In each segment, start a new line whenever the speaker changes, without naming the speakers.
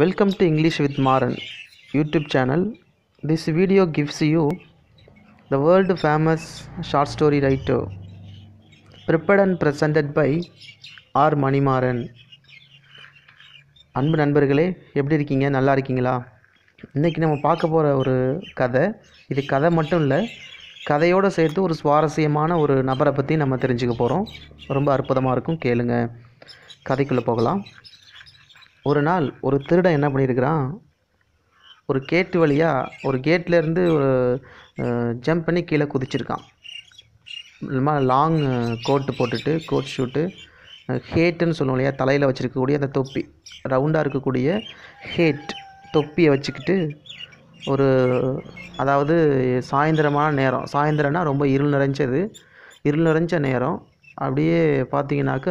Welcome to English with Maran YouTube channel. This video gives you the world famous short story writer prepared and presented by R. Manimaran அன்பு நண்பர்களே எப்படி இருக்கீங்க? நல்லா இருக்கீங்களா? இன்றைக்கி நம்ம பார்க்க போகிற ஒரு கதை. இது கதை மட்டும் இல்லை கதையோடு சேர்த்து ஒரு சுவாரஸ்யமான ஒரு நபரை பற்றி நம்ம தெரிஞ்சுக்க போகிறோம் ரொம்ப அற்புதமாக இருக்கும் கேளுங்க. கதைக்குள்ளே போகலாம். ஒரு நாள் ஒரு திருடன் என்ன பண்ணியிருக்கிறான்? ஒரு கேட்டு வழியாக ஒரு கேட்லேருந்து ஒரு ஜம்ப் பண்ணி கீழே குதிச்சிருக்கான். இல்லைமா லாங் கோட்டு போட்டுட்டு கோட் ஷூட்டு ஹேட்டுன்னு சொல்லுவோம் இல்லையா? தலையில் வச்சுருக்கக்கூடிய அந்த தொப்பி. ரவுண்டாக இருக்கக்கூடிய ஹேட் தொப்பியை வச்சுக்கிட்டு ஒரு அதாவது சாயந்தரமான நேரம். சாயந்தரம்னா ரொம்ப இருள் நிறைஞ்சது. இருள் நிறைஞ்ச நேரம் அப்படியே பார்த்தீங்கன்னாக்க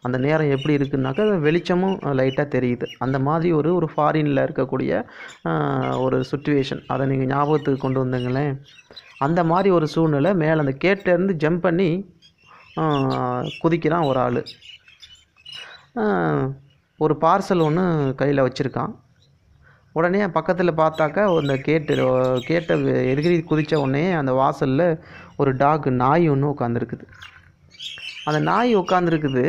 அந்த நேரம் எப்படி இருக்குன்னாக்கா வெளிச்சமும் லைட்டாக தெரியுது. அந்த மாதிரி ஒரு ஒரு ஃபாரினில் இருக்கக்கூடிய ஒரு சுச்சுவேஷன் அதை நீங்கள் ஞாபகத்துக்கு கொண்டு வந்தீங்களேன். அந்த மாதிரி ஒரு சூழ்நிலை மேலே அந்த கேட்டிலேருந்து ஜம்ப் பண்ணி குதிக்கிறான் ஒரு ஆள். ஒரு பார்சல் ஒன்று கையில் வச்சுருக்கான். உடனே பக்கத்தில் பார்த்தாக்கா அந்த கேட்டு கேட்டை எதிரி குதித்த உடனே அந்த வாசலில் ஒரு டாக் நாய் ஒன்று உட்காந்துருக்குது அந்த நாய் உட்காந்துருக்குது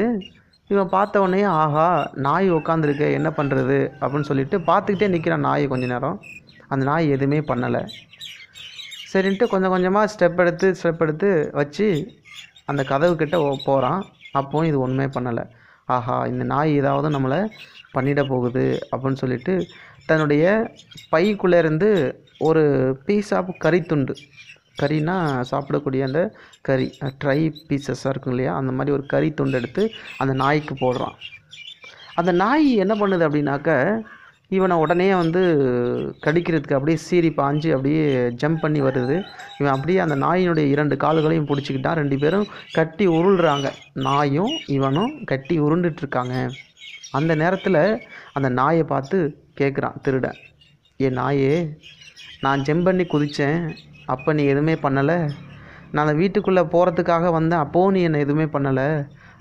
இவன் பார்த்த உடனே ஆஹா நாய் உட்காந்துருக்க என்ன பண்ணுறது அப்படின்னு சொல்லிட்டு பார்த்துக்கிட்டே நிற்கிறான் நாயை கொஞ்ச நேரம். அந்த நாய் எதுவுமே பண்ணலை. சரின்ட்டு கொஞ்சம் கொஞ்சமாக ஸ்டெப் எடுத்து ஸ்டெப் எடுத்து வச்சு அந்த கதவு போகிறான் அப்போவும் இது ஒன்றுமே பண்ணலை. ஆஹா இந்த நாய் ஏதாவது நம்மளை பண்ணிட போகுது அப்படின்னு சொல்லிட்டு தன்னுடைய பைக்குள்ளே இருந்து ஒரு பீஸ் ஆஃப் கறித்துண்டு கறினா சாப்பிடக்கூடிய அந்த கறி ட்ரை பீசஸாக இருக்கும் இல்லையா? அந்த மாதிரி ஒரு கறி துண்டு எடுத்து அந்த நாய்க்கு போடுறான். அந்த நாய் என்ன பண்ணுது அப்படின்னாக்க இவனை உடனே வந்து கடிக்கிறதுக்கு அப்படியே சீறி பாஞ்சு அப்படியே ஜம்ப் பண்ணி வருது. இவன் அப்படியே அந்த நாயினுடைய இரண்டு கால்களையும் பிடிச்சிக்கிட்டான். ரெண்டு பேரும் கட்டி உருள்றாங்க. நாயும் இவனும் கட்டி உருண்டுட்டு இருக்காங்க அந்த நேரத்தில் அந்த நாயை பார்த்து கேட்குறான் திருடன் ஏ நாயே நான் ஜம்ப் பண்ணி குதித்தேன் அப்போ நீ எதுவுமே பண்ணலை? நான் அந்த வீட்டுக்குள்ளே போகிறதுக்காக வந்தேன். அப்போவும் நீ என்னை எதுவுமே பண்ணலை.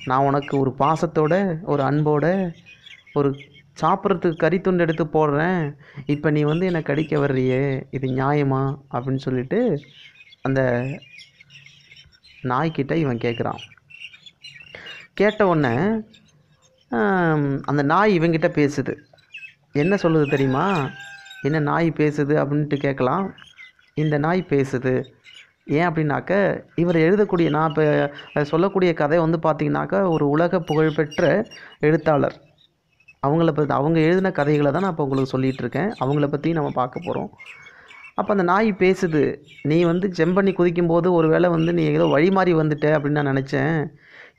நான் உனக்கு ஒரு பாசத்தோட ஒரு அன்போட ஒரு சாப்பிட்றதுக்கு கறி துண்டு எடுத்து போடுறேன். இப்போ நீ வந்து என்னை கடிக்க வர்றியே? இது நியாயமா? அப்படின்னு சொல்லிட்டு அந்த நாய்க்கிட்ட இவன் கேட்குறான் கேட்ட உடனே அந்த நாய் இவங்கிட்ட பேசுது. என்ன சொல்லுது தெரியுமா? என்ன நாய் பேசுது அப்படின்ட்டு கேட்கலாம். இந்த நாய் பேசுது. ஏன் அப்படின்னாக்க இவர் எழுதக்கூடிய நான் இப்போ சொல்லக்கூடிய கதை வந்து பார்த்திங்கனாக்கா ஒரு உலக புகழ்பெற்ற எழுத்தாளர். அவங்கள பற்றி அவங்க எழுதின கதைகளை தான் நான் இப்போ உங்களுக்கு சொல்லிகிட்டு இருக்கேன். அவங்கள பற்றி நம்ம பார்க்க போகிறோம் அப்போ அந்த நாய் பேசுது. நீ வந்து ஜெம்பண்ணி குதிக்கும்போது ஒரு வேளை வந்து நீ ஏதோ வழி மாறி வந்துட்ட அப்படின்னு நான் நினச்சேன்.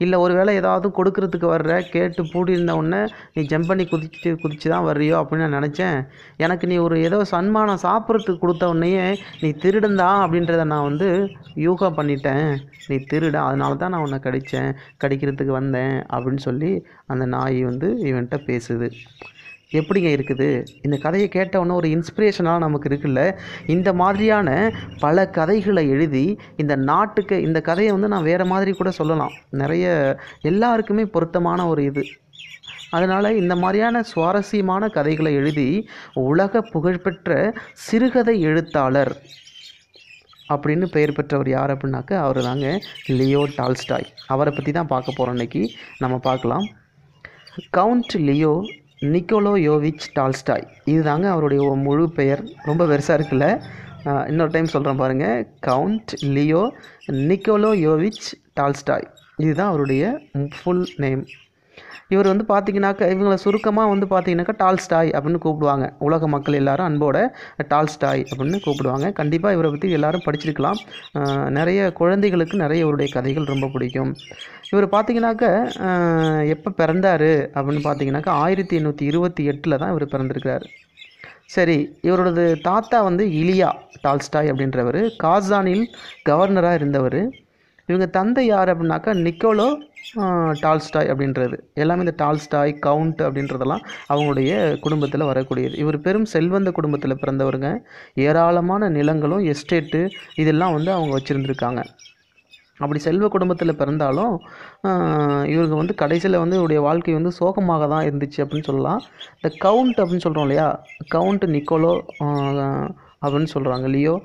இல்லை ஒரு வேளை ஏதாவது கொடுக்கறதுக்கு வர்ற கேட்டு பூட்டியிருந்த உடனே நீ ஜம்ப் பண்ணி குதிச்சு குதிச்சு தான் வர்றியோ அப்படின்னு நான் நினச்சேன். எனக்கு நீ ஒரு ஏதோ சன்மானம் சாப்பிட்றதுக்கு கொடுத்த உடனேயே நீ திருடந்தா அப்படின்றத நான் வந்து யூகா பண்ணிட்டேன். நீ திருட அதனால தான் நான் உன்னை கடித்தேன் கடிக்கிறதுக்கு வந்தேன் அப்படின்னு சொல்லி அந்த நாய் வந்து இவன்கிட்ட பேசுது. எப்படிங்க இருக்குது? இந்த கதையை கேட்டவொடனே ஒரு இன்ஸ்பிரேஷனாக நமக்கு இருக்குல்ல? இந்த மாதிரியான பல கதைகளை எழுதி இந்த நாட்டுக்கு இந்த கதையை வந்து நான் வேறு மாதிரி கூட சொல்லலாம். நிறைய எல்லாருக்குமே பொருத்தமான ஒரு இது. அதனால் இந்த மாதிரியான சுவாரஸ்யமான கதைகளை எழுதி உலக புகழ்பெற்ற சிறுகதை எழுத்தாளர் அப்படின்னு பெயர் பெற்றவர் யார் அப்படின்னாக்க அவர் தாங்க லியோ டால்ஸ்டாய். அவரை பற்றி தான் பார்க்க போகிறோம் இன்றைக்கி நம்ம பார்க்கலாம். Count Leo Nikolayevich Tolstoy. இதுதாங்க அவருடைய முழு பெயர். ரொம்ப பெருசாக இருக்குல்ல. இன்னொரு டைம் சொல்கிறேன் பாருங்கள் count Leo Nikolayevich Tolstoy. இதுதான் அவருடைய ஃபுல் நேம் இவர் வந்து பார்த்தீங்கன்னாக்க இவங்களை சுருக்கமாக வந்து பார்த்தீங்கன்னாக்கா டால்ஸ்டாய் அப்படின்னு கூப்பிடுவாங்க. உலக மக்கள் எல்லாரும் அன்போட டால்ஸ்டாய் அப்படின்னு கூப்பிடுவாங்க. கண்டிப்பாக இவரை பற்றி எல்லாரும் படிச்சிருக்கலாம். நிறைய குழந்தைகளுக்கு நிறைய இவருடைய கதைகள் ரொம்ப பிடிக்கும். இவர் பார்த்தீங்கன்னாக்க எப்போ பிறந்தார் அப்படின்னு பார்த்தீங்கன்னாக்கா ஆயிரத்தி எண்ணூற்றி இருபத்தி எட்டில் தான் இவர் பிறந்திருக்கிறார். சரி இவரோடது தாத்தா வந்து இலியா டால்ஸ்டாய் அப்படின்றவர். காசானில் கவர்னராக இருந்தவர். இவங்க தந்தை யார் அப்படின்னாக்கா நிக்கோலோ டால்ஸ்டாய் அப்படின்றது. எல்லாமே இந்த டால்ஸ்டாய் கவுண்ட் அப்படின்றதெல்லாம் அவங்களுடைய குடும்பத்தில் வரக்கூடியது. இவர் பெரும் செல்வந்த குடும்பத்தில் பிறந்தவருங்க. ஏராளமான நிலங்களும் எஸ்டேட்டு இதெல்லாம் வந்து அவங்க வச்சுருந்துருக்காங்க. அப்படி செல்வ குடும்பத்தில் பிறந்தாலும் ஆஹ், இவருக்கு வந்து கடைசியில் வந்து இவருடைய வாழ்க்கை வந்து சோகமாக தான் இருந்துச்சு அப்படின்னு சொல்லலாம். இந்த கவுண்ட் அப்படின்னு சொல்கிறோம் இல்லையா? கவுண்ட் நிக்கோலோ அப்படின்னு சொல்கிறாங்க லியோ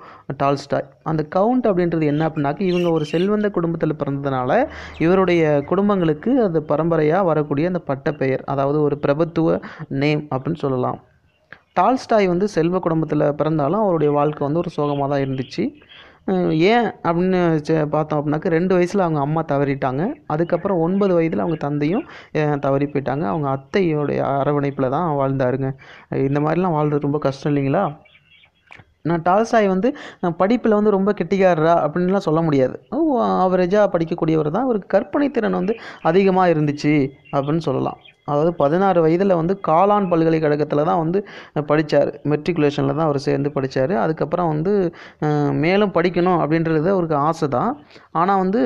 டால்ஸ்டாய். அந்த கவுண்ட் அப்படின்றது என்ன அப்படின்னாக்க இவங்க ஒரு செல்வந்த குடும்பத்தில் பிறந்ததுனால இவருடைய குடும்பங்களுக்கு அது பரம்பரையாக வரக்கூடிய அந்த பட்டப்பெயர் அதாவது ஒரு பிரபுத்துவ நேம் அப்படின்னு சொல்லலாம். டால்ஸ்டாய் வந்து செல்வ குடும்பத்தில் பிறந்தாலும் அவருடைய வாழ்க்கை வந்து ஒரு சோகமாக தான் இருந்துச்சு. ஏன் அப்படின்னு சே பார்த்தோம் அப்படின்னாக்க ரெண்டு வயசில் அவங்க அம்மா தவறிட்டாங்க. அதுக்கப்புறம் ஒன்பது வயதில் அவங்க தந்தையும் தவறி போயிட்டாங்க. அவங்க அத்தையோடைய அரவணைப்பில் தான் வாழ்ந்தாருங்க. இந்த மாதிரிலாம் வாழ்றது ரொம்ப கஷ்டம் இல்லைங்களா? நான் டால்சாய் வந்து படிப்பில் வந்து ரொம்ப கெட்டிக்காரரா அப்படின்லாம் சொல்ல முடியாது. ஆவரேஜாக படிக்கக்கூடியவர் தான். அவருக்கு கற்பனை திறன் வந்து அதிகமாக இருந்துச்சு அப்படின்னு சொல்லலாம். அதாவது பதினாறு வயதில் வந்து காலான் பல்கலைக்கழகத்தில் தான் வந்து படித்தார் மெட்ரிகுலேஷனில் தான் அவர் சேர்ந்து படித்தார் அதுக்கப்புறம் வந்து மேலும் படிக்கணும் அப்படின்றது அவருக்கு ஆசை தான். ஆனால் வந்து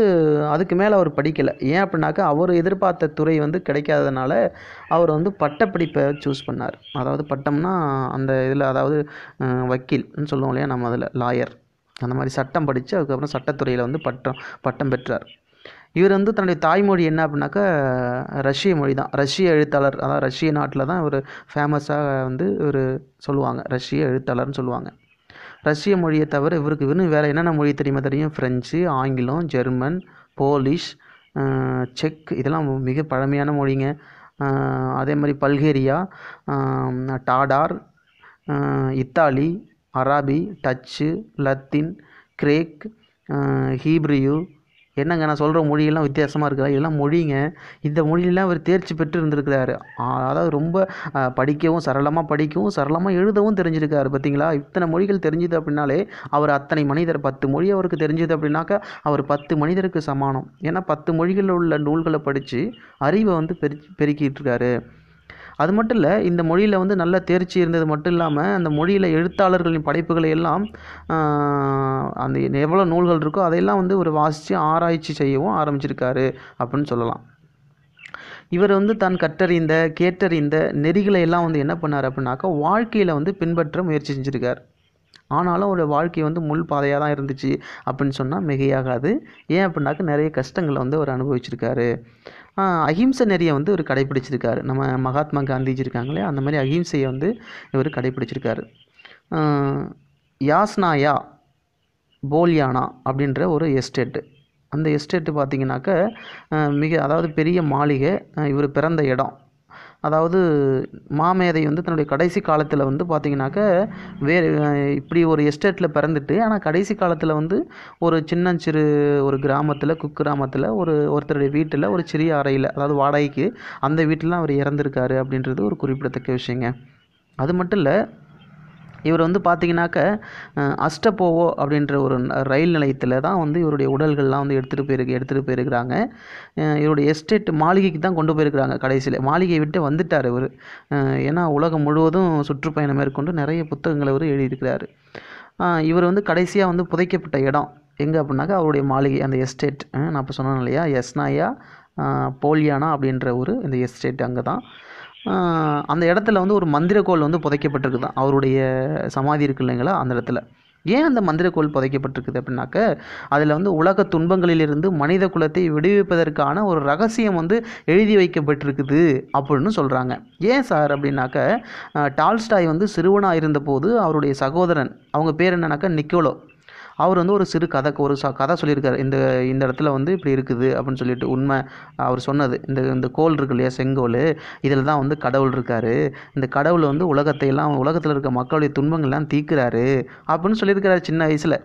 அதுக்கு மேலே அவர் படிக்கலை. ஏன் அப்படின்னாக்கா அவர் எதிர்பார்த்த துறை வந்து கிடைக்காததுனால அவர் வந்து பட்டப்படிப்பை சூஸ் பண்ணார். அதாவது பட்டம்னா அந்த இதில் அதாவது வக்கீல்னு சொல்லுவோம் இல்லையா நம்ம அதில் லாயர் அந்த மாதிரி சட்டம் படித்து அதுக்கப்புறம் சட்டத்துறையில் வந்து பட்டம் பட்டம் பெற்றார். இவர் வந்து தன்னுடைய தாய்மொழி என்ன அப்படின்னாக்கா ரஷ்ய மொழி தான் ரஷ்ய எழுத்தாளர் அதாவது ரஷ்ய நாட்டில் தான் ஒரு ஃபேமஸாக வந்து ஒரு சொல்லுவாங்க. ரஷ்ய எழுத்தாளர்னு சொல்லுவாங்க. ரஷ்ய மொழியை தவிர இவருக்கு இன்னும் வேறு என்னென்ன மொழி தெரியுமா? தெரியும். ஃப்ரெஞ்சு ஆங்கிலம் ஜெர்மன் போலிஷ் செக் இதெல்லாம் மிக பழமையான மொழிங்க. அதே மாதிரி பல்கேரியா டாடார் இத்தாலி அராபி டச்சு லத்தீன் கிரேக் ஹீப்ரியூ என்னங்க நான் சொல்கிற மொழியெல்லாம் வித்தியாசமாக இருக்குதா இதெல்லாம் மொழிங்க. இந்த மொழியெல்லாம் அவர் தேர்ச்சி பெற்று இருந்திருக்கிறாரு. அதாவது ரொம்ப படிக்கவும் சரளமாக படிக்கவும் சரளமாக எழுதவும் தெரிஞ்சிருக்காரு. பார்த்தீங்களா இத்தனை மொழிகள் தெரிஞ்சுது அப்படின்னாலே அவர் அத்தனை மனிதர் பத்து மொழி அவருக்கு தெரிஞ்சது அப்படின்னாக்கா அவர் பத்து மனிதருக்கு சமானம். ஏன்னா பத்து மொழிகளில் உள்ள நூல்களை படித்து அறிவை வந்து பெரு பெருக்கிட்டு இருக்காரு. அது மட்டும் இல்லை இந்த மொழியில் வந்து நல்ல தேர்ச்சி இருந்தது மட்டும் இல்லாமல் அந்த மொழியில் எழுத்தாளர்களின் படைப்புகளை எல்லாம் அந்த எவ்வளோ நூல்கள் இருக்கோ அதையெல்லாம் வந்து ஒரு வாசித்து ஆராய்ச்சி செய்யவும் ஆரம்பிச்சிருக்காரு அப்படின்னு சொல்லலாம். இவர் வந்து தான் கற்றறிந்த கேட்டறிந்த நெறிகளை எல்லாம் வந்து என்ன பண்ணார் அப்படின்னாக்கா வாழ்க்கையில் வந்து பின்பற்ற முயற்சி செஞ்சுருக்கார். ஆனாலும் அவருடைய வாழ்க்கை வந்து முள் பாதையாக தான் இருந்துச்சு அப்படின்னு சொன்னால் மிகையாகாது. ஏன் அப்படின்னாக்க நிறைய கஷ்டங்களை வந்து அவர் அனுபவிச்சிருக்காரு. அஹிம்சை நெறியை வந்து இவர் கடைபிடிச்சிருக்காரு நம்ம மகாத்மா காந்திஜி இருக்காங்களே அந்த மாதிரி அஹிம்சையை வந்து இவர் கடைப்பிடிச்சிருக்காரு. யாஸ்னாயா போலியானா அப்படின்ற ஒரு எஸ்டேட்டு. அந்த எஸ்டேட்டு பார்த்தீங்கன்னாக்க மிக அதாவது பெரிய மாளிகை இவர் பிறந்த இடம். அதாவது மாமேதை வந்து தன்னுடைய கடைசி காலத்தில் வந்து பார்த்தீங்கன்னாக்க வேறு இப்படி ஒரு எஸ்டேட்டில் பிறந்துட்டு ஆனால் கடைசி காலத்தில் வந்து ஒரு சின்னஞ்சிறு ஒரு கிராமத்தில் குக்கிராமத்தில் ஒரு ஒருத்தருடைய வீட்டில் ஒரு சிறிய அறையில் அதாவது வாடகைக்கு அந்த வீட்டில் அவர் இறந்துருக்காரு அப்படின்றது ஒரு குறிப்பிடத்தக்க விஷயங்க. அது மட்டும் இல்லை இவர் வந்து பார்த்தீங்கன்னாக்க அஷ்டபோவோ அப்படின்ற ஒரு ரயில் நிலையத்தில் தான் வந்து இவருடைய உடல்கள்லாம் வந்து எடுத்துகிட்டு போயிருக்கு எடுத்துகிட்டு போயிருக்கிறாங்க. இவருடைய எஸ்டேட் மாளிகைக்கு தான் கொண்டு போயிருக்கிறாங்க கடைசியில். மாளிகையை விட்டு வந்துட்டார் இவர். ஏன்னா உலகம் முழுவதும் சுற்றுப்பயணம் மேற்கொண்டு நிறைய புத்தகங்களை இவர் எழுதியிருக்கிறாரு. இவர் வந்து கடைசியாக வந்து புதைக்கப்பட்ட இடம். எங்கே அப்படின்னாக்கா அவருடைய மாளிகை அந்த எஸ்டேட். நான் இப்போ சொன்னேன் இல்லையா? எஸ்னாயா போலியானா அப்படின்ற ஒரு இந்த எஸ்டேட் அங்கே தான் அந்த இடத்துல வந்து ஒரு மந்திரக்கோள் வந்து புதைக்கப்பட்டிருக்குதான். அவருடைய சமாதி இருக்கு இல்லைங்களா அந்த இடத்துல. ஏன் அந்த மந்திரக்கோள் புதைக்கப்பட்டிருக்குது அப்படின்னாக்க அதில் வந்து உலக துன்பங்களிலிருந்து மனித குலத்தை விடுவிப்பதற்கான ஒரு ரகசியம் வந்து எழுதி வைக்கப்பட்டிருக்குது அப்படின்னு சொல்கிறாங்க ஏன் சார் அப்படின்னாக்க டால்ஸ்டாய் வந்து சிறுவனாக இருந்தபோது அவருடைய சகோதரன் அவங்க பேர் என்னன்னாக்கா நிக்கோலோ. அவர் வந்து ஒரு சிறு கதை ஒரு கதை சொல்லியிருக்காரு. இந்த இந்த இடத்துல வந்து இப்படி இருக்குது அப்படின்னு சொல்லிட்டு உண்மை அவர் சொன்னது. இந்த இந்த கோல் இருக்கு இல்லையா செங்கோல்? இதில் தான் வந்து கடவுள் இருக்காரு. இந்த கடவுள் வந்து உலகத்தை எல்லாம் உலகத்தில் இருக்க மக்களுடைய துன்பங்கள்லாம் தீர்க்கிறாரு அப்படின்னு சொல்லியிருக்கிறாரு சின்ன வயசில்.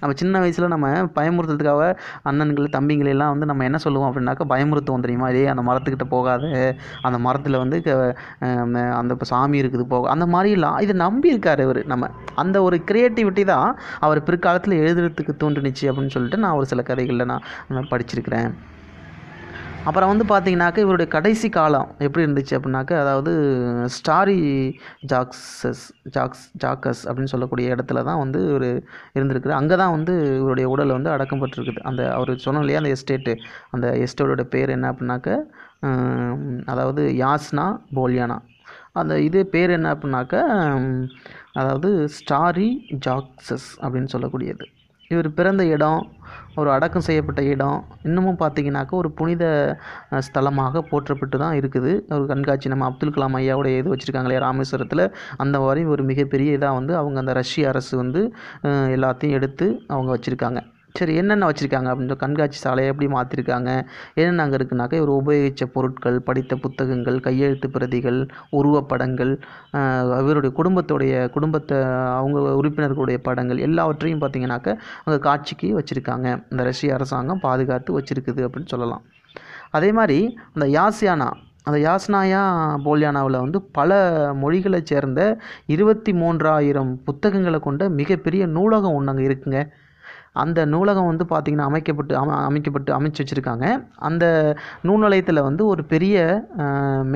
நம்ம சின்ன வயசில் நம்ம பயமுறுத்துறதுக்காக அண்ணன்கள் தம்பிங்களை எல்லாம் வந்து நம்ம என்ன சொல்லுவோம் அப்படின்னாக்கா பயமுறுத்துவோம் தெரியுமா? இதே அந்த மரத்துக்கிட்ட போகாத. அந்த மரத்தில் வந்து க- அந்த இப்போ சாமி இருக்குது போக அந்த மாதிரிலாம் இதை நம்பி இவர் நம்ம அந்த ஒரு கிரியேட்டிவிட்டி தான் அவர் பிற்காலத்தில் எழுதுறதுக்கு தோன்றுனுச்சு அப்படின்னு சொல்லிட்டு நான் ஒரு சில கதைகளில் நான் படிச்சிருக்கிறேன். அப்புறம் வந்து பார்த்தீங்கன்னாக்க இவருடைய கடைசி காலம் எப்படி இருந்துச்சு அப்படின்னாக்க அதாவது ஸ்டாரி ஜாக்ஸஸ் ஜாக்ஸ் ஜாக்கஸ் அப்படின்னு சொல்லக்கூடிய இடத்துல தான் வந்து இவர் இருந்திருக்குது அங்கே தான் வந்து இவருடைய உடல் வந்து அடக்கம் பட்டிருக்குது அந்த அவர் சொன்னோம் இல்லையா அந்த எஸ்டேட்டு அந்த எஸ்டேட்டோட பேர் என்ன அப்படின்னாக்க அதாவது யாஸ்னா போலியானா. அந்த இது பேர் என்ன அப்படின்னாக்க அதாவது ஸ்டாரி ஜாக்ஸஸ் அப்படின்னு சொல்லக்கூடியது. இவர் பிறந்த இடம் ஒரு அடக்கம் செய்யப்பட்ட இடம் இன்னமும் பார்த்தீங்கன்னாக்கா ஒரு புனித ஸ்தலமாக போற்றப்பட்டு தான் இருக்குது. ஒரு கண்காட்சி நம்ம அப்துல் கலாம் ஐயாவுடைய இது வச்சுருக்காங்களே ராமேஸ்வரத்தில். அந்த மாதிரி ஒரு மிகப்பெரிய இதாக வந்து அவங்க அந்த ரஷ்ய அரசு வந்து எல்லாத்தையும் எடுத்து அவங்க வச்சுருக்காங்க. சரி என்னென்ன வச்சுருக்காங்க அப்படின்ற கண்காட்சி சாலையை எப்படி மாற்றிருக்காங்க என்னென்ன அங்கே இருக்குனாக்கா இவர் உபயோகித்த பொருட்கள் படித்த புத்தகங்கள் கையெழுத்து பிரதிகள் உருவப்படங்கள் இவருடைய குடும்பத்துடைய குடும்பத்தை அவங்க உறுப்பினர்களுடைய படங்கள் எல்லாவற்றையும் பார்த்தீங்கன்னாக்கா அங்கே காட்சிக்கு வச்சுருக்காங்க. இந்த ரஷ்ய அரசாங்கம் பாதுகாத்து வச்சுருக்குது அப்படின்னு சொல்லலாம். அதே மாதிரி அந்த யாசியானா அந்த யாஸ்னாயா போல்யானாவில் வந்து பல மொழிகளை சேர்ந்த இருபத்தி மூன்றாயிரம் புத்தகங்களை கொண்ட மிகப்பெரிய நூலகம் ஒன்று அங்கே இருக்குங்க. அந்த நூலகம் வந்து பார்த்திங்கன்னா அமைக்கப்பட்டு அம அமைக்கப்பட்டு அமைச்சு வச்சுருக்காங்க. அந்த நூல்நிலையத்தில் வந்து ஒரு பெரிய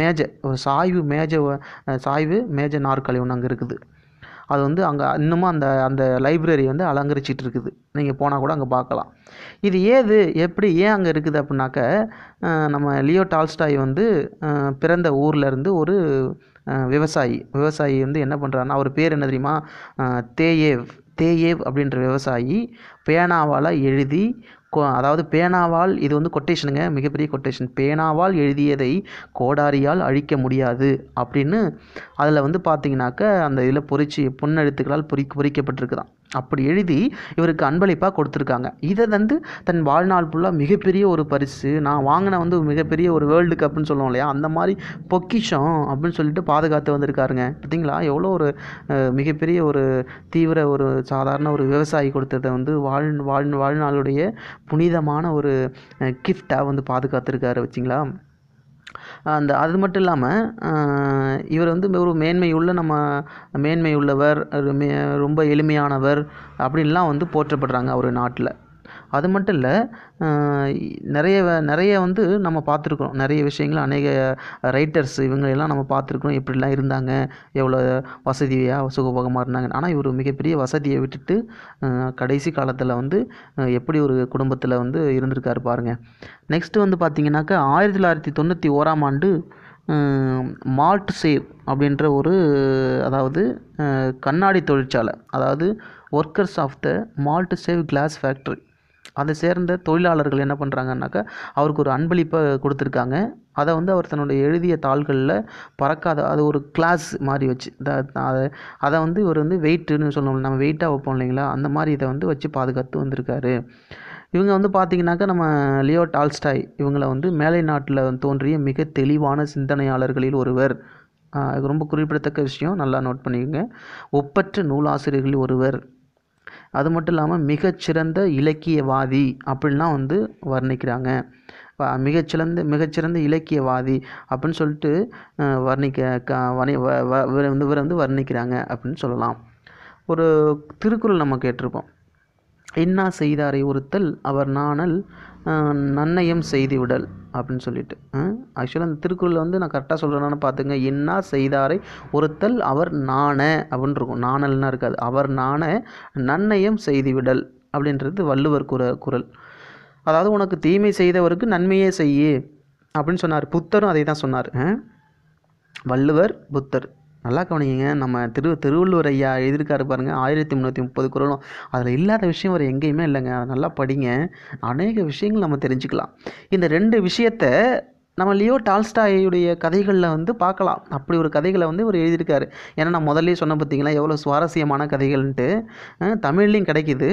மேஜை ஒரு சாய்வு மேஜை சாய்வு மேஜை நாற்காலி ஒன்று அங்கே இருக்குது. அது வந்து அங்கே இன்னமும் அந்த அந்த லைப்ரரி வந்து அலங்கரிச்சிட்டு இருக்குது. நீங்கள் போனால் கூட அங்கே பார்க்கலாம் இது ஏது எப்படி ஏன் அங்கே இருக்குது அப்படின்னாக்க நம்ம லியோ டால்ஸ்டாய் வந்து பிறந்த ஊர்லேருந்து ஒரு விவசாயி விவசாயி வந்து என்ன பண்ணுறாருன்னா அவர் பேர் என்ன தெரியுமா? தேயேவ். தேயேவ் அப்படின்ற விவசாயி பேனாவால் எழுதி கொ- அதாவது பேனாவால் இது வந்து கொட்டேஷனுங்க மிகப்பெரிய கொட்டேஷன் பேனாவால் எழுதியதை கோடாரியால் அழிக்க முடியாது அப்படின்னு அதில் வந்து பார்த்தீங்கன்னாக்க அந்த இதில் பொறிச்சு பொன்னெழுத்துக்களால் பொறி பொறிக்கப்பட்டிருக்குதாம் அப்படி எழுதி இவருக்கு அன்பளிப்பாக கொடுத்துருக்காங்க. இதை வந்து தன் வாழ்நாள் ஃபுல்லாக மிகப்பெரிய ஒரு பரிசு நான் வாங்கின வந்து மிகப்பெரிய ஒரு வேர்ல்டு கப்னு சொல்லுவோம் இல்லையா? அந்த மாதிரி பொக்கிஷம் அப்படின்னு சொல்லிட்டு பாதுகாத்து வந்திருக்காருங்க. பார்த்தீங்களா? எவ்வளோ ஒரு மிகப்பெரிய ஒரு தீவிர ஒரு சாதாரண ஒரு விவசாயி கொடுத்ததை வந்து வாழ் வாழ் வாழ்நாளுடைய புனிதமான ஒரு கிஃப்டாக வந்து பாதுகாத்துருக்காரு வச்சிங்களா? அந்த அது மட்டும் இல்லாமல் இவர் வந்து ஒரு மேன்மை உள்ள நம்ம மேன்மை உள்ளவர் மே ரொம்ப எளிமையானவர் அப்படின்லாம் வந்து போற்றப்படுறாங்க அவர் நாட்டில். அது மட்டும் இல்லை நிறைய நிறைய வந்து நம்ம பார்த்துருக்கோம் நிறைய விஷயங்கள் அநேக ரைட்டர்ஸ் இவங்களெல்லாம் நம்ம பார்த்துருக்கோம் எப்படிலாம் இருந்தாங்க எவ்வளோ வசதியாக சுகபோகமாக இருந்தாங்க ஆனால் இவர் மிகப்பெரிய வசதியை விட்டுட்டு கடைசி காலத்தில் வந்து எப்படி ஒரு குடும்பத்தில் வந்து இருந்திருக்காரு பாருங்கள் நெக்ஸ்ட்டு வந்து பார்த்தீங்கன்னாக்கா ஆயிரத்தி தொள்ளாயிரத்தி தொண்ணூற்றி ஓராம் ஆண்டு மால்ட் சேவ் அப்படின்ற ஒரு அதாவது கண்ணாடி தொழிற்சாலை அதாவது workers of the Maltsov glass factory அதை சேர்ந்த தொழிலாளர்கள் என்ன பண்ணுறாங்கன்னாக்கா அவருக்கு ஒரு அன்பளிப்பை கொடுத்துருக்காங்க. அதை வந்து அவர் தன்னுடைய எழுதிய தாள்களில் பறக்காத அது ஒரு கிளாஸ் மாதிரி வச்சு த- அதை அதை வந்து இவர் வந்து வெயிட்டுன்னு சொல்லணும் நம்ம வெயிட்டாக வைப்போம் இல்லைங்களா? அந்த மாதிரி இதை வந்து வச்சு பாதுகாத்து வந்திருக்காரு. இவங்க வந்து பார்த்திங்கனாக்கா நம்ம லியோ டால்ஸ்டாய் இவங்கள வந்து மேலை நாட்டில் தோன்றிய மிக தெளிவான சிந்தனையாளர்களில் ஒருவர். ரொம்ப குறிப்பிடத்தக்க விஷயம். நல்லா நோட் பண்ணிக்கோங்க. ஒப்பற்ற நூலாசிரியர்களில் ஒருவர். அது மட்டும் இல்லாமல் மிகச்சிறந்த இலக்கியவாதி அப்படின்லாம் வந்து வர்ணிக்கிறாங்க. மிகச்சிறந்த மிகச்சிறந்த இலக்கியவாதி அப்படின்னு சொல்லிட்டு வர்ணிக்க க வணி வ- வந்து இவரை வந்து வர்ணிக்கிறாங்க அப்படின்னு சொல்லலாம். ஒரு திருக்குறள் நம்ம கேட்டிருப்போம். இன்னா செய்தாரை ஒருத்தல் அவர் நாணல் நன்னயம் செய்து விடல் அப்படின்னு சொல்லிட்டு. ஆக்சுவலாக அந்த திருக்குறளில் வந்து நான் கரெக்டாக சொல்கிறேன்னு பார்த்துங்க. என்ன செய்தாரை ஒருத்தல் அவர் நாண அப்படின்னு இருக்கும். நாணல்னா இருக்காது. அவர் நாண நன்னயம் செய்து விடல் அப்படின்றது வள்ளுவர் குர குரல். அதாவது உனக்கு தீமை செய்தவருக்கு நன்மையே செய்யு அப்படின்னு சொன்னார். புத்தரும் அதை தான் சொன்னார் வள்ளுவர் புத்தர். நல்லா கவனிங்க. நம்ம திரு திருவள்ளுவர் ஐயா எழுதியிருக்காரு பாருங்க. ஆயிரத்தி முந்நூற்றி முப்பது குரலும் அதில் இல்லாத விஷயம் வேறு எங்கேயுமே இல்லைங்க. அதை நல்லா படிங்க. அநேக விஷயங்கள் நம்ம தெரிஞ்சுக்கலாம். இந்த ரெண்டு விஷயத்த நம்ம லியோ டால்ஸ்டாயுடைய கதைகளில் வந்து பார்க்கலாம். அப்படி ஒரு கதைகளை வந்து இவர் எழுதியிருக்காரு. ஏன்னா நான் முதல்லே சொன்ன பார்த்தீங்களா எவ்வளோ சுவாரஸ்யமான கதைகள்ன்ட்டு. தமிழ்லையும் கிடைக்கிது.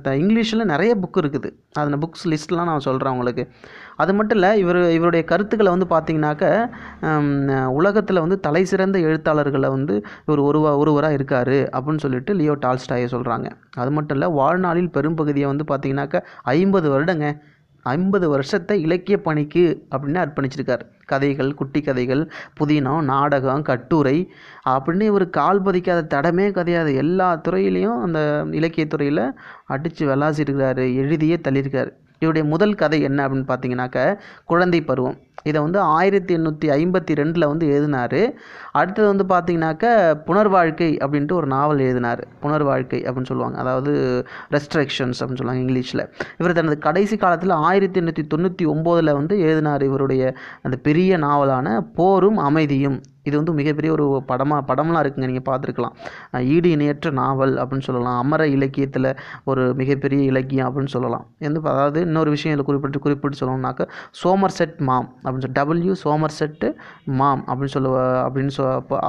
த- இங்கிலீஷில் நிறைய புக் இருக்குது. அதில் புக்ஸ் லிஸ்ட்லாம் நான் சொல்கிறேன் உங்களுக்கு. அது மட்டும் இல்லை இவர் இவருடைய கருத்துக்களை வந்து பார்த்தீங்கன்னாக்க உலகத்தில் வந்து தலை சிறந்த எழுத்தாளர்களை வந்து இவர் ஒருவா ஒருவராக இருக்கார் அப்படின்னு சொல்லிட்டு லியோ டால்ஸ்டாயை சொல்கிறாங்க அது மட்டும் இல்லை வாழ்நாளில் பெரும்பகுதியை வந்து பார்த்திங்கனாக்க ஐம்பது வருடங்க ஐம்பது வருஷத்தை இலக்கிய பணிக்கு அப்படின்னு அர்ப்பணிச்சிருக்கார். கதைகள் குட்டி கதைகள் புதினம் நாடகம் கட்டுரை அப்படின்னு இவர் கால் பதிக்காத தடமே கிடையாது. எல்லா துறையிலையும் அந்த இலக்கியத்துறையில் அடித்து விளாசிருக்கிறாரு எழுதியே தள்ளியிருக்காரு. இவருடைய முதல் கதை என்ன அப்படின்னு பார்த்தீங்கன்னாக்க குழந்தை பருவம். இதை வந்து ஆயிரத்தி எண்ணூற்றி ஐம்பத்தி ரெண்டில் வந்து எழுதினார். அடுத்தது வந்து பார்த்தீங்கன்னாக்க புனர்வாழ்க்கை அப்படின்ட்டு ஒரு நாவல் எழுதினார். புனர்வாழ்க்கை அப்படின்னு சொல்லுவாங்க. அதாவது ரெஸ்ட்ரிக்ஷன்ஸ் அப்படின்னு சொல்லுவாங்க இங்கிலீஷில். இவர் தனது கடைசி காலத்தில் ஆயிரத்தி எண்ணூற்றி தொண்ணூற்றி ஒம்போதில் வந்து எழுதினார் இவருடைய அந்த பெரிய நாவலான போரும் அமைதியும். இது வந்து மிகப்பெரிய ஒரு படமாக படம்லாம் இருக்குங்க. நீங்கள் பார்த்துருக்கலாம். ஈடு இணையற்ற நாவல் அப்படின்னு சொல்லலாம். அமர இலக்கியத்தில் ஒரு மிகப்பெரிய இலக்கியம் அப்படின்னு சொல்லலாம். எந்த அதாவது இன்னொரு விஷயம் இதில் குறிப்பிட்டு குறிப்பிட்டு சொல்லணும்னாக்க சோமர்செட் மாம் அப்படின்னு சொல்லி டபிள்யூ சோமர்செட்டு மாம் அப்படின்னு சொல்லுவ அப்படின்னு சொ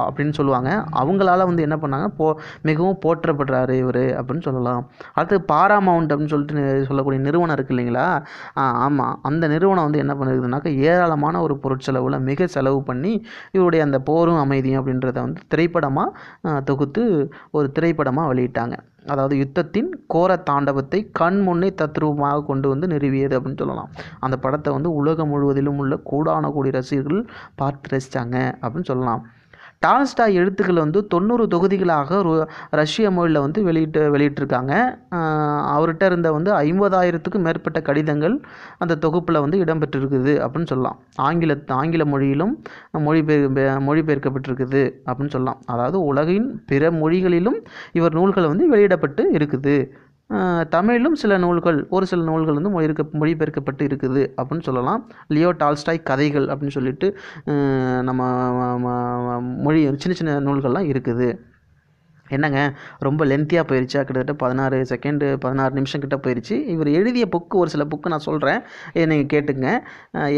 அப்படின்னு சொல்லுவாங்க. அவங்களால வந்து என்ன பண்ணாங்க? போ மிகவும் போற்றப்படுறாரு இவர் அப்படின்னு சொல்லலாம். அடுத்து பாராமவுண்ட் அப்படின்னு சொல்லிட்டு சொல்லக்கூடிய நிறுவனம் இருக்குது இல்லைங்களா? ஆமாம் அந்த நிறுவனம் வந்து என்ன பண்ணுறதுனாக்கா ஏராளமான ஒரு பொருட்செலவில் மிக செலவு பண்ணி இவருடைய அந்த போரும் அமைதியும் அப்படின்றத வந்து திரைப்படமாக தொகுத்து ஒரு திரைப்படமாக வெளியிட்டாங்க. அதாவது யுத்தத்தின் கோர தாண்டவத்தை கண் முன்னே தத்ரூபமாக கொண்டு வந்து நிறுவியது அப்படின்னு சொல்லலாம். அந்த படத்தை வந்து உலகம் முழுவதிலும் உள்ள கூடான கோடி ரசிகர்கள் பார்த்து ரசித்தாங்க அப்படின்னு சொல்லலாம். டால்ஸ்டாய் எழுத்துக்கள் வந்து தொண்ணூறு தொகுதிகளாக ரஷ்ய மொழியில் வந்து வெளியிட்டு வெளியிட்டிருக்காங்க. அவர்கிட்ட இருந்த வந்து ஐம்பதாயிரத்துக்கும் மேற்பட்ட கடிதங்கள் அந்த தொகுப்பில் வந்து இடம்பெற்றிருக்குது அப்படின்னு சொல்லலாம். ஆங்கில ஆங்கில மொழியிலும் மொழிபெயர் மொழிபெயர்க்கப்பட்டிருக்குது அப்படின்னு சொல்லலாம். அதாவது உலகின் பிற மொழிகளிலும் இவர் நூல்கள் வந்து வெளியிடப்பட்டு இருக்குது. தமிழிலும் சில நூல்கள் ஒரு சில நூல்கள் வந்து மொழிக்க மொழிபெயர்க்கப்பட்டு இருக்குது அப்படின்னு சொல்லலாம். லியோ டால்ஸ்டாய் கதைகள் அப்படின்னு சொல்லிட்டு நம்ம மொழி சின்ன சின்ன நூல்கள்லாம் இருக்குது. என்னங்க ரொம்ப லென்த்தியாக போயிடுச்சா கிட்டத்தட்ட பதினாறு செகண்டு பதினாறு நிமிஷம் கிட்ட போயிடுச்சு இவர் எழுதிய புக்கு ஒரு சில புக்கு நான் சொல்கிறேன் இதை நீங்கள் கேட்டுங்க.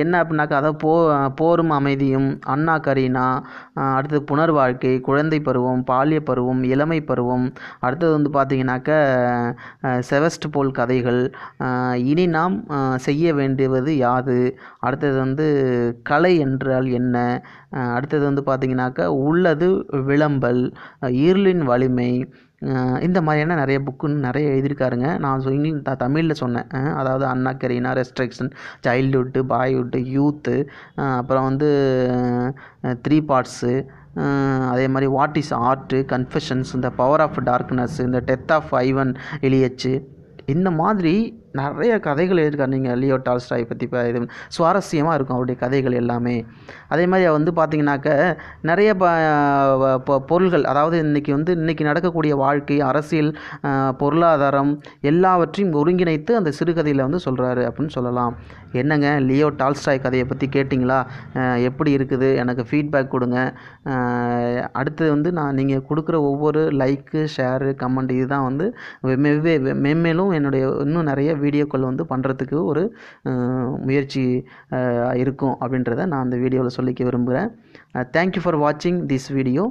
என்ன அப்படின்னாக்கா அதாவது போ போரும் அமைதியும் அண்ணா கரீனா அடுத்தது அடுத்தது புனர்வாழ்க்கை குழந்தை பருவம் பால்ய பருவம் இளமை பருவம் அடுத்தது வந்து பார்த்தீங்கன்னாக்க செவஸ்ட் போல் கதைகள் இனி நாம் செய்ய வேண்டுவது யாது? அடுத்தது வந்து கலை என்றால் என்ன? அடுத்தது வந்து பார்த்தீங்கன்னாக்கா உள்ளது விளம்பல் இருளின் இருளின் வலிமை இந்த மாதிரியான நிறைய புக்குன்னு நிறைய எழுதியிருக்காருங்க. நான் சொ- இங்கிலீஷ் த தமிழில் சொன்னேன். அதாவது Anna Karenina resurrection childhood boyhood youth அப்புறம் வந்து த்ரீ பார்ட்ஸு அதே மாதிரி வாட் இஸ் ஆர்ட்டு கன்ஃபெஷன்ஸ் இந்த பவர் ஆஃப் டார்க்னஸ் இந்த டெத் ஆஃப் ஐவன் எலியச்சு இந்த மாதிரி நிறைய கதைகள் எழுதியிருக்காரு. நீங்கள் லியோ டால்ஸ்டாய் பற்றி இப்போ இது சுவாரஸ்யமாக இருக்கும் அவருடைய கதைகள் எல்லாமே. அதே மாதிரி வந்து பார்த்திங்கனாக்க நிறைய ப பொ- பொருள்கள் அதாவது இன்றைக்கி வந்து இன்றைக்கி நடக்கக்கூடிய வாழ்க்கை அரசியல் பொருளாதாரம் எல்லாவற்றையும் ஒருங்கிணைத்து அந்த சிறுகதையில் வந்து சொல்கிறாரு அப்படின்னு சொல்லலாம். என்னங்க லியோ டால்ஸ்டாய் கதையை பற்றி கேட்டிங்களா? எப்படி இருக்குது? எனக்கு ஃபீட்பேக் கொடுங்க. அடுத்தது வந்து நான் நீங்கள் கொடுக்குற ஒவ்வொரு லைக்கு ஷேரு கமெண்ட் இதுதான் வந்து மெவ்வே மென்மேலும் என்னுடைய இன்னும் நிறைய வீடியோக்கள் வந்து பண்ணுறதுக்கு ஒரு முயற்சி இருக்கும் அப்படின்றத நான் அந்த வீடியோவில் சொல்லிக்க விரும்புகிறேன். தேங்க்யூ ஃபார் வாட்சிங் this video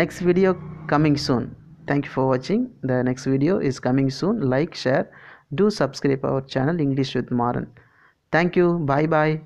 next video coming soon thank you for வாட்சிங் the next video is coming soon like share do subscribe our channel english with maran. Thank you. Bye bye